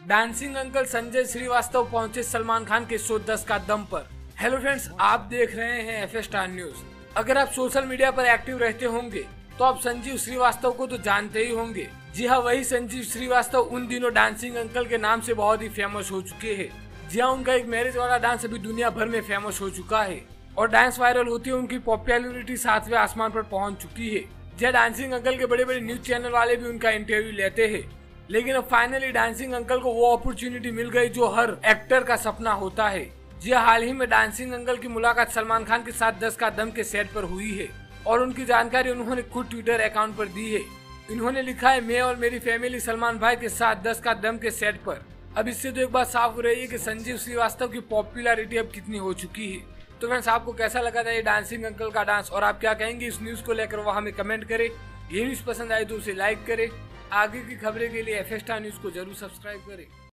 Dancing uncle Sanjay Srivastava पहुँचे सलमान खान के show दस का दम पर। हेलो फ्रेंड्स आप देख रहे हैं एफ़ स्टार न्यूज़ अगर आप सोशल मीडिया पर एक्टिव रहते होंगे तो आप संजीव श्रीवास्तव को तो जानते ही होंगे। जी हाँ वही संजीव श्रीवास्तव उन दिनों डांसिंग अंकल के नाम से बहुत ही फ़ेमस हो चुके हैं। जी हाँ उनका एक मैरिज वाला डांस अभी दुनिया भर में फ़ेमस हो चुका है। और डांस वायरल होती है, उनकी पॉपुलरिटी सातवें आसमान पर पहुँच चुकी है। जहाँ डांसिंग अंकल के बड़े बड़े न्यूज़ चैनल वाले भी उनका इंटरव्यू लेते हैं। लेकिन अब फाइनली डांसिंग अंकल को वो अपॉर्चुनिटी मिल गई जो हर एक्टर का सपना होता है। जी हाँ, हाल ही में डांसिंग अंकल की मुलाकात सलमान खान के साथ दस का दम के सेट पर हुई है और उनकी जानकारी उन्होंने खुद ट्विटर अकाउंट पर दी है। इन्होंने लिखा है मैं और मेरी फैमिली सलमान भाई के साथ दस का दम के सेट पर। अब इससे तो एक बात साफ़ हो रही है कि संजीव श्रीवास्तव की पॉपुलैरिटी अब कितनी हो चुकी है। तो फ्रेंड्स आपको कैसा लगा था ये डांसिंग अंकल का डांस और आप क्या कहेंगे इस न्यूज़ को लेकर वो हमें कमेंट करें। ये न्यूज़ पसंद आए तो उसे लाइक करें। आगे की खबरें के लिए एफ़ न्यूज़ को ज़रूर सब्सक्राइब करें।